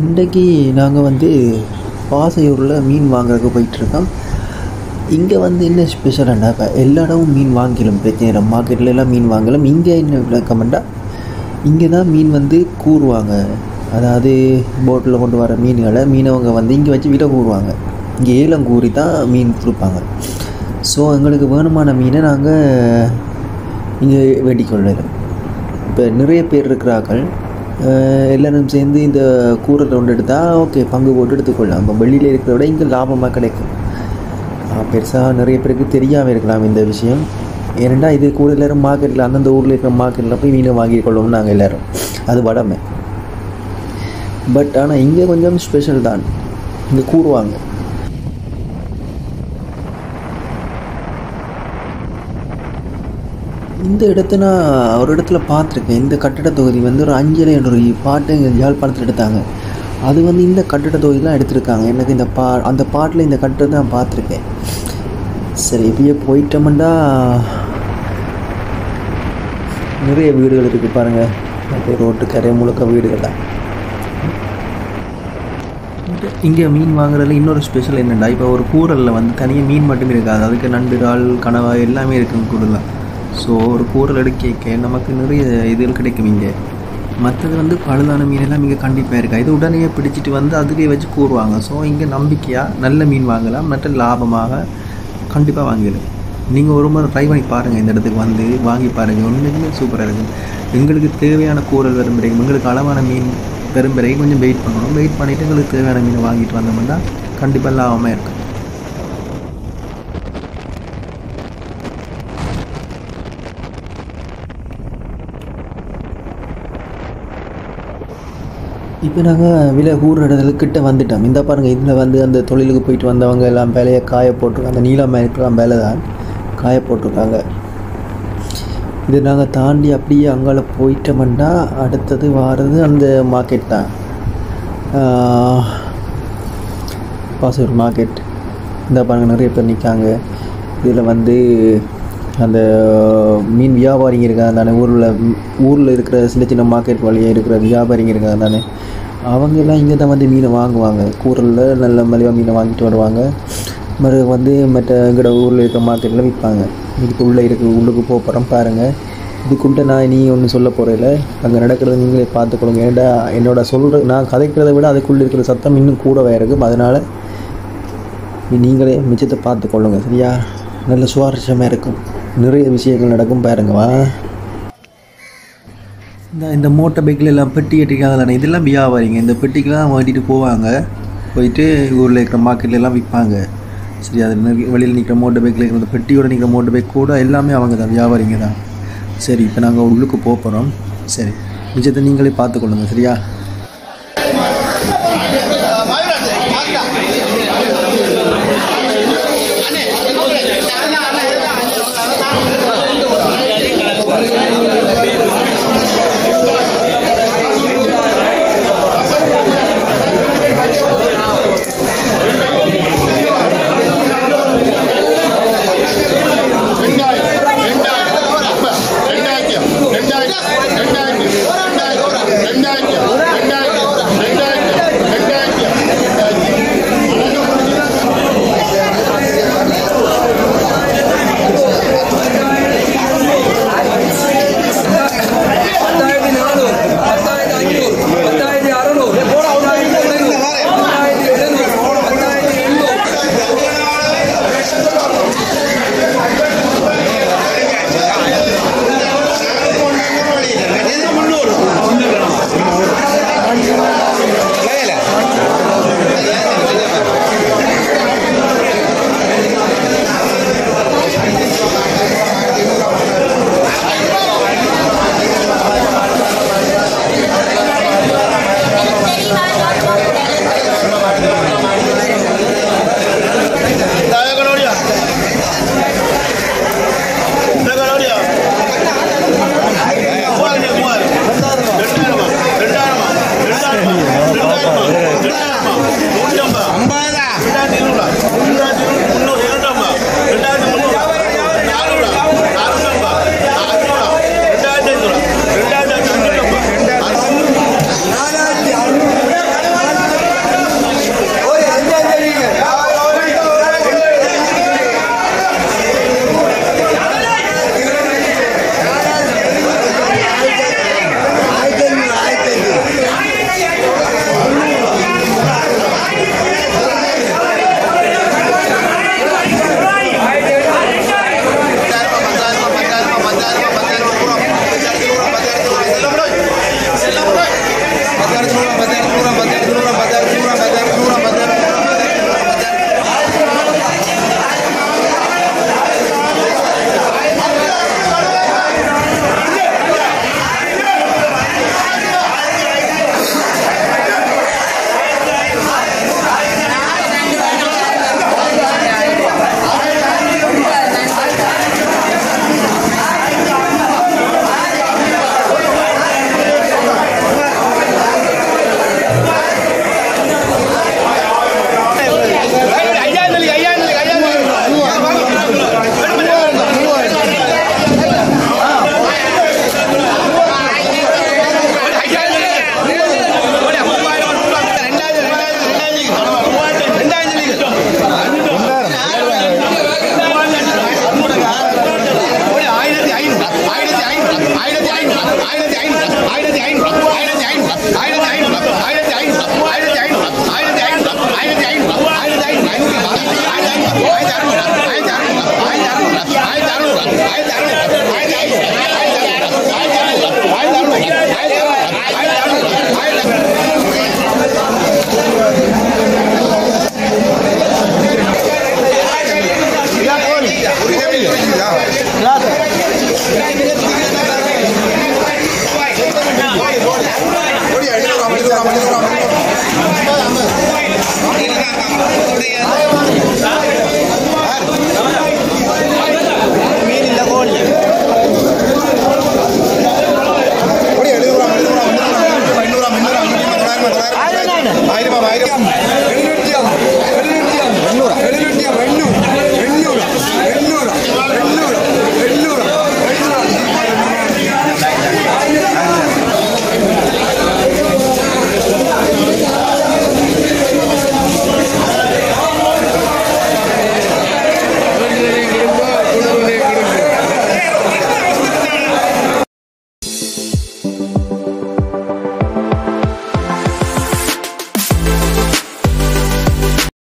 இன்றைக்கு நாங்கள் வந்து பாசையூரில் மீன் வாங்குறதுக்கு போயிட்டுருக்கோம். இங்கே வந்து என்ன ஸ்பெஷலாண்டா இப்போ எல்லா இடமும் மீன் வாங்கிலும் பிரச்சனை இல்லை மார்க்கெட்டில் எல்லாம் மீன் வாங்கலாம். இங்கே என்ன விளக்கமெண்டா இங்கே தான் மீன் வந்து கூறுவாங்க. அதாவது போட்டில் கொண்டு வர மீன்களை மீனவங்க வந்து இங்கே வச்சு விட கூறுவாங்க. இங்கே ஏலம் கூறி தான் மீன் கொடுப்பாங்க. ஸோ எங்களுக்கு வேணுமான மீனை நாங்கள் இங்கே வேண்டிக் கொள்ளலாம் இப்போ நிறைய பேர் இருக்கிறார்கள். எல்லாரும் சேர்ந்து இந்த கூரை ரவுண்ட் எடுத்தால் ஓகே பங்கு போட்டு எடுத்துக்கொள்ளலாம். நம்ம வெளியில் இருக்கிறத விட இங்கே லாபமாக கிடைக்கும். பெருசாக நிறைய பேருக்கு தெரியாமல் இருக்கலாம் இந்த விஷயம். ஏனெண்டா இது கூட எல்லோரும் மார்க்கெட்டில் அந்தந்த ஊரில் இருக்கிற மார்க்கெட்டில் போய் மீனை வாங்கி நாங்கள் எல்லோரும். அது வடமை. பட் ஆனால் இங்கே கொஞ்சம் ஸ்பெஷல் தான். இங்கே கூறுவாங்க இந்த இடத்த நான் ஒரு இடத்துல பார்த்துருக்கேன். இந்த கட்டட தொகுதி வந்து ஒரு அஞ்சலை என்ற ஒரு பாட்டு யாழ்ப்பாணத்தில் எடுத்தாங்க. அது வந்து இந்த கட்டட தொகுதிலாம் எடுத்திருக்காங்க. எனக்கு இந்த பா அந்த பாட்டில் இந்த கட்டிடத்தை நான் பார்த்துருக்கேன். சரி இப்படியே போயிட்டோம்னா நிறைய வீடுகள் இருக்குது பாருங்கள் அப்படியே ரோட்டு கரை முழுக்க வீடுகள் தான். இங்கே மீன் வாங்குறதுல இன்னொரு ஸ்பெஷல் என்னென்னா இப்போ ஒரு கூரலில் வந்து தனியாக மீன் மட்டுமே இருக்காது. அதுக்கு நண்டு இறால் கனவா எல்லாமே இருக்குங்க கூடலாம் ஸோ ஒரு கூரல் எடுக்க நமக்கு நிறைய இதுகள் கிடைக்கும் இங்கே. மற்றது வந்து பழுதான மீன் எல்லாம் இங்கே கண்டிப்பாக இருக்கா? இது உடனே பிடிச்சிட்டு வந்து அதுலேயே வச்சு கூறுவாங்க. ஸோ இங்கே நம்பிக்கையாக நல்ல மீன் வாங்கலாம் மற்ற லாபமாக கண்டிப்பாக வாங்கிடலாம். நீங்கள் ஒரு முறை ட்ரை பண்ணி பாருங்கள் இந்த இடத்துக்கு வந்து வாங்கி பாருங்கள் ஒன்றுமே சூப்பராக இருக்கும் எங்களுக்கு தேவையான கூறல் விரும்புகிறேன் எங்களுக்கு அளவான மீன் பெரும் கொஞ்சம் வெயிட் பண்ணணும். வெயிட் பண்ணிவிட்டு எங்களுக்கு தேவையான மீன் வாங்கிட்டு வந்தோம்னா கண்டிப்பாக லாபமாக இருக்கும். இப்போ நாங்கள் விலை கூறுற இடத்துல கிட்ட வந்துட்டோம். இந்த பாருங்கள் இதில் வந்து அந்த தொழிலுக்கு போயிட்டு வந்தவங்க எல்லாம் வேலையை காய போட்டிருக்காங்க. அந்த நீளம் இருக்கலாம் வேலை தான் காய போட்டிருக்காங்க. இது நாங்கள் தாண்டி அப்படியே அங்கால போயிட்டோம்னா அடுத்தது வாரது அந்த மார்க்கெட் தான். பாசூர் மார்க்கெட் இந்த பாருங்கள் நிறைய பேர் நிற்காங்க. இதில் வந்து அந்த மீன் வியாபாரிங்க இருக்காங்க தானே ஊரில் ஊரில் இருக்கிற சின்ன சின்ன மார்க்கெட் வழியாக இருக்கிற வியாபாரிங்க இருக்காங்க தானே அவங்க எல்லாம் இங்கே தான் வந்து மீனை வாங்குவாங்க. கூரலில் நல்ல மலிவாக மீனை வாங்கிட்டு வருவாங்க. மறு வந்து மற்ற எங்கட ஊரில் இருக்கிற மார்க்கெட்டில் விற்பாங்க இதுக்கு உள்ளே இருக்க உள்ளுக்கு போகிறோம் பாருங்கள் இதுக்குள்ள நான் நீ ஒன்றும் சொல்ல போகிறதில்ல அங்கே நடக்கிறத நீங்களே பார்த்துக்கொள்ளுங்க. ஏன்டா என்னோட சொல்கிற நான் கதைக்கிறத விட அதுக்குள்ளே இருக்கிற சத்தம் இன்னும் கூடவே இருக்கும். அதனால் நீங்களே மிச்சத்தை பார்த்துக்கொள்ளுங்க சரியா? நல்ல சுவாரஸ்யமாக இருக்கும். நிறைய விஷயங்கள் நடக்கும் பாருங்கவா இந்த இந்த மோட்டர் பைக்கில் எல்லாம் பெட்டி கட்டிக்காங்க இதெல்லாம் வியாபாரிங்க. இந்த பெட்டிக்கெலாம் வாங்கிட்டு போவாங்க. போயிட்டு ஊரில் இருக்கிற மார்க்கெட்லலாம் விற்பாங்க. சரி அது வெளியில் நிற்கிற மோட்டர் பைக்கில் இருக்கிற அந்த பெட்டியோட நிற்கிற மோட்டர் பைக் கூட எல்லாமே அவங்க தான் வியாபாரிங்க தான். சரி இப்போ நாங்கள் உள்ளுக்கு போக போகிறோம். சரி மிச்சத்தை நீங்களே பார்த்துக்கொள்ளுங்க சரியா?